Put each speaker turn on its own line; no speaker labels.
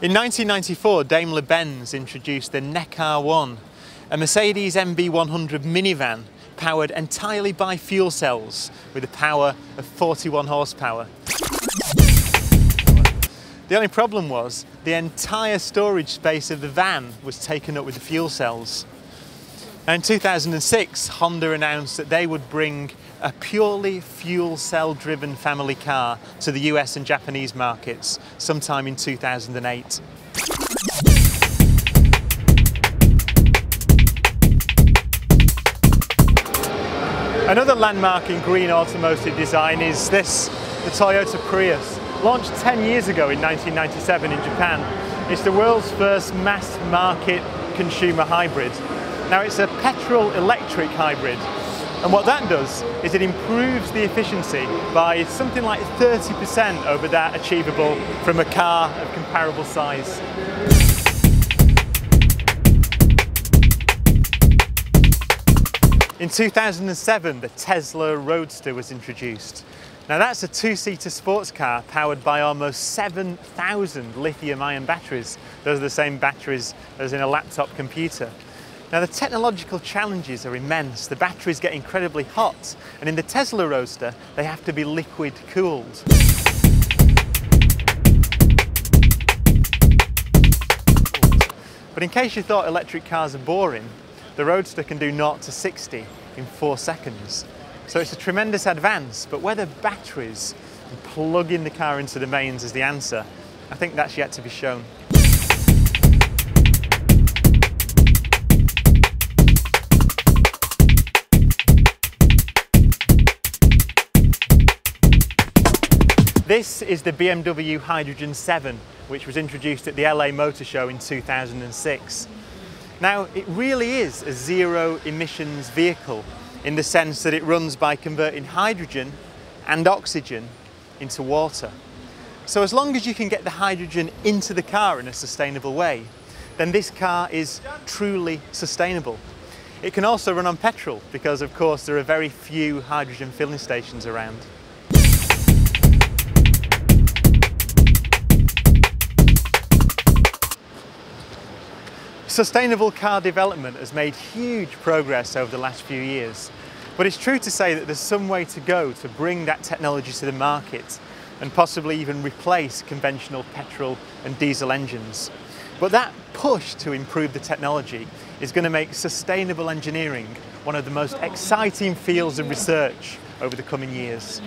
In 1994, Daimler-Benz introduced the NECAR One, a Mercedes MB100 minivan powered entirely by fuel cells with a power of 41 horsepower. The only problem was the entire storage space of the van was taken up with the fuel cells. Now in 2006, Honda announced that they would bring a purely fuel cell driven family car to the US and Japanese markets sometime in 2008. Another landmark in green automotive design is this, the Toyota Prius. Launched 10 years ago in 1997 in Japan, it's the world's first mass market consumer hybrid. Now it's a petrol electric hybrid and what that does is it improves the efficiency by something like 30% over that achievable from a car of comparable size. In 2007, the Tesla Roadster was introduced. Now that's a two-seater sports car powered by almost 7,000 lithium-ion batteries. Those are the same batteries as in a laptop computer. Now the technological challenges are immense. The batteries get incredibly hot and in the Tesla Roadster they have to be liquid cooled. But in case you thought electric cars are boring, the Roadster can do 0 to 60 in 4 seconds. So it's a tremendous advance, but whether batteries and plugging the car into the mains is the answer, I think that's yet to be shown. This is the BMW Hydrogen 7, which was introduced at the LA Motor Show in 2006. Now, it really is a zero emissions vehicle in the sense that it runs by converting hydrogen and oxygen into water. So as long as you can get the hydrogen into the car in a sustainable way, then this car is truly sustainable. It can also run on petrol because of course there are very few hydrogen filling stations around. Sustainable car development has made huge progress over the last few years, but it's true to say that there's some way to go to bring that technology to the market and possibly even replace conventional petrol and diesel engines. But that push to improve the technology is going to make sustainable engineering one of the most exciting fields of research over the coming years.